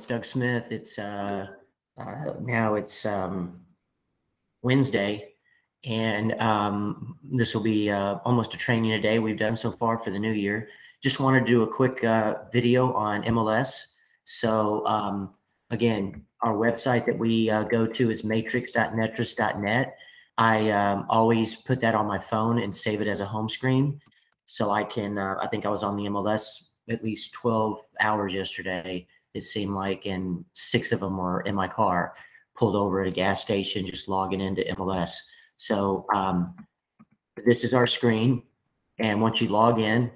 It's Doug Smith. It's uh, uh, now it's um, Wednesday, and um, this will be uh, almost a training a day we've done so far for the new year. Just wanted to do a quick uh, video on MLS. So um, again, our website that we uh, go to is matrix.ntreis.net. I um, always put that on my phone and save it as a home screen, so I can. Uh, I think I was on the MLS at least 12 hours yesterday it seemed like, and six of them were in my car, pulled over at a gas station, just logging into MLS. So um, this is our screen. And once you log in,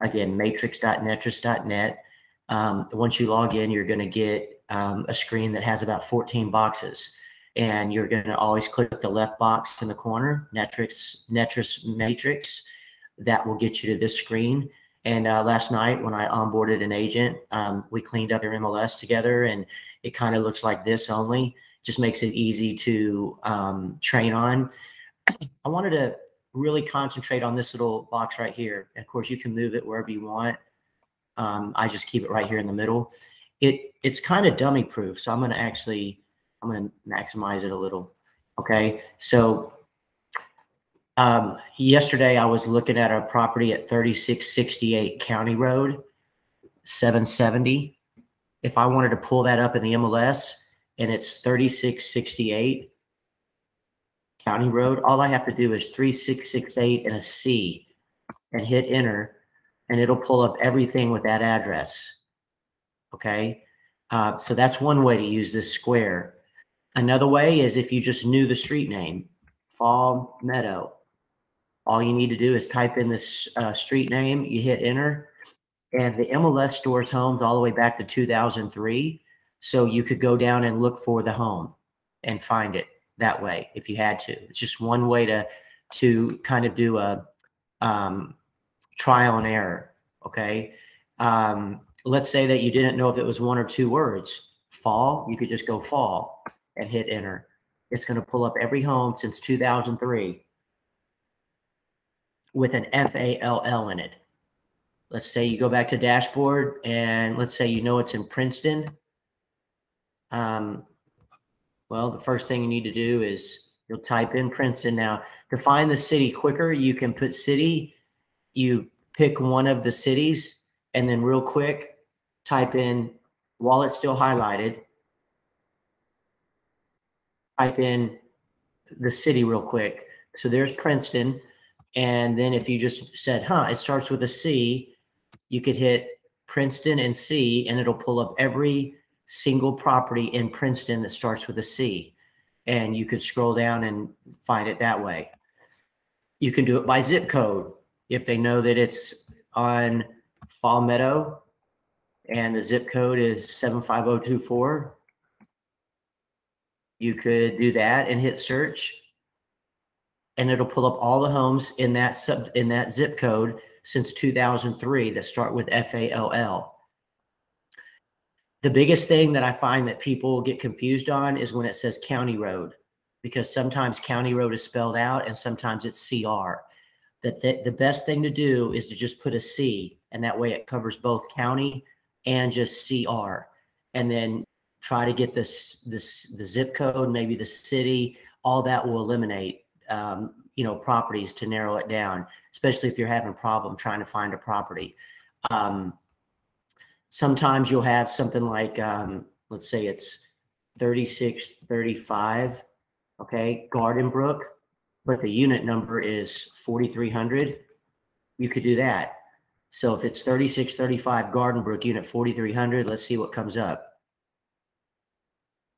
again, matrix.ntreis.net, um, once you log in, you're going to get um, a screen that has about 14 boxes. And you're going to always click the left box in the corner, NTREIS, NTREIS Matrix. That will get you to this screen. And uh, last night, when I onboarded an agent, um, we cleaned up their MLS together, and it kind of looks like this only. Just makes it easy to um, train on. I wanted to really concentrate on this little box right here. And of course, you can move it wherever you want. Um, I just keep it right here in the middle. It it's kind of dummy proof, so I'm going to actually I'm going to maximize it a little. Okay, so um, yesterday, I was looking at a property at 3668 County Road, 770. If I wanted to pull that up in the MLS and it's 3668 County Road, all I have to do is 3668 and a C and hit enter, and it'll pull up everything with that address. Okay. Uh, so that's one way to use this square. Another way is if you just knew the street name, Fall Meadow all you need to do is type in this uh, street name, you hit enter, and the MLS stores homes all the way back to 2003. So you could go down and look for the home and find it that way if you had to. It's just one way to to kind of do a um, trial and error. Okay. Um, let's say that you didn't know if it was one or two words. Fall, you could just go fall and hit enter. It's going to pull up every home since 2003 with an FALL in it. Let's say you go back to dashboard and let's say you know it's in Princeton. Um, well, the first thing you need to do is you'll type in Princeton. Now, to find the city quicker, you can put city, you pick one of the cities, and then real quick, type in, while it's still highlighted, type in the city real quick. So there's Princeton. And then if you just said, huh, it starts with a C, you could hit Princeton and C, and it'll pull up every single property in Princeton that starts with a C. And you could scroll down and find it that way. You can do it by zip code. If they know that it's on Fall Meadow and the zip code is 75024, you could do that and hit search and it'll pull up all the homes in that sub in that zip code since 2003 that start with FALL. The biggest thing that I find that people get confused on is when it says county road, because sometimes county road is spelled out and sometimes it's CR. That the, the best thing to do is to just put a C, and that way it covers both county and just CR, and then try to get this this the zip code, maybe the city, all that will eliminate um, you know properties to narrow it down, especially if you're having a problem trying to find a property. Um, sometimes you'll have something like um, let's say it's 3635, okay, Garden Brook, but the unit number is 4300. You could do that. So if it's 3635 Garden Brook, unit 4300, let's see what comes up.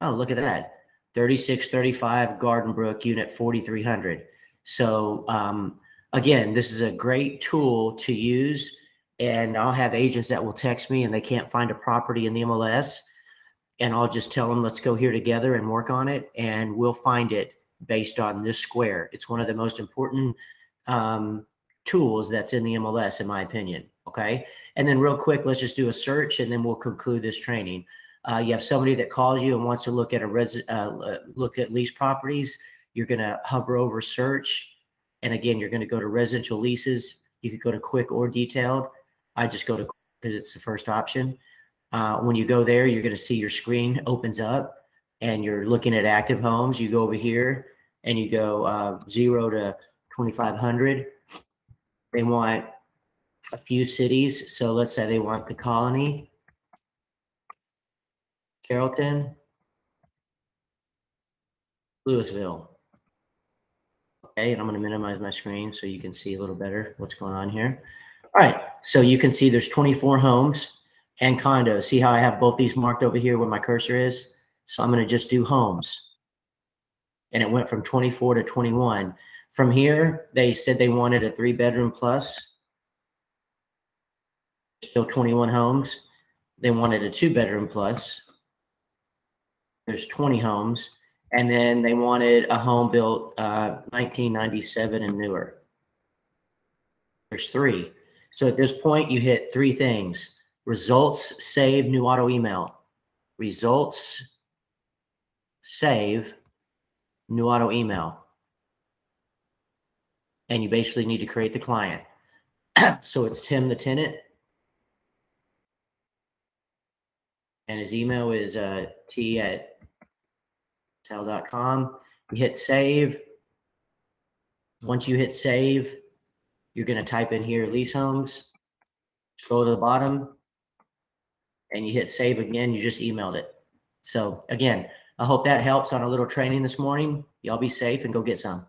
Oh, look at that. 3635 Garden Brook, unit 4300. So, um, again, this is a great tool to use. And I'll have agents that will text me and they can't find a property in the MLS. And I'll just tell them, let's go here together and work on it. And we'll find it based on this square. It's one of the most important um, tools that's in the MLS, in my opinion. Okay. And then, real quick, let's just do a search and then we'll conclude this training. Uh, you have somebody that calls you and wants to look at a res- uh, look at lease properties. You're going to hover over search, and again, you're going to go to residential leases. You could go to quick or detailed. I just go to because it's the first option. Uh, when you go there, you're going to see your screen opens up and you're looking at active homes. You go over here and you go uh, zero to 2,500. They want a few cities. So let's say they want the colony, Carrollton, Lewisville. Okay, and I'm going to minimize my screen so you can see a little better what's going on here. All right, so you can see there's 24 homes and condos. See how I have both these marked over here where my cursor is? So I'm going to just do homes. And it went from 24 to 21. From here, they said they wanted a three bedroom plus. Still 21 homes. They wanted a two bedroom plus. There's 20 homes. And then they wanted a home built uh, 1997 and newer. There's three. So at this point, you hit three things. Results, save, new auto email. Results, save, new auto email. And you basically need to create the client. so it's Tim the tenant. And his email is uh, t at tel.com. You hit save. Once you hit save, you're going to type in here lease homes, scroll to the bottom, and you hit save again. You just emailed it. So, again, I hope that helps on a little training this morning. Y'all be safe and go get some.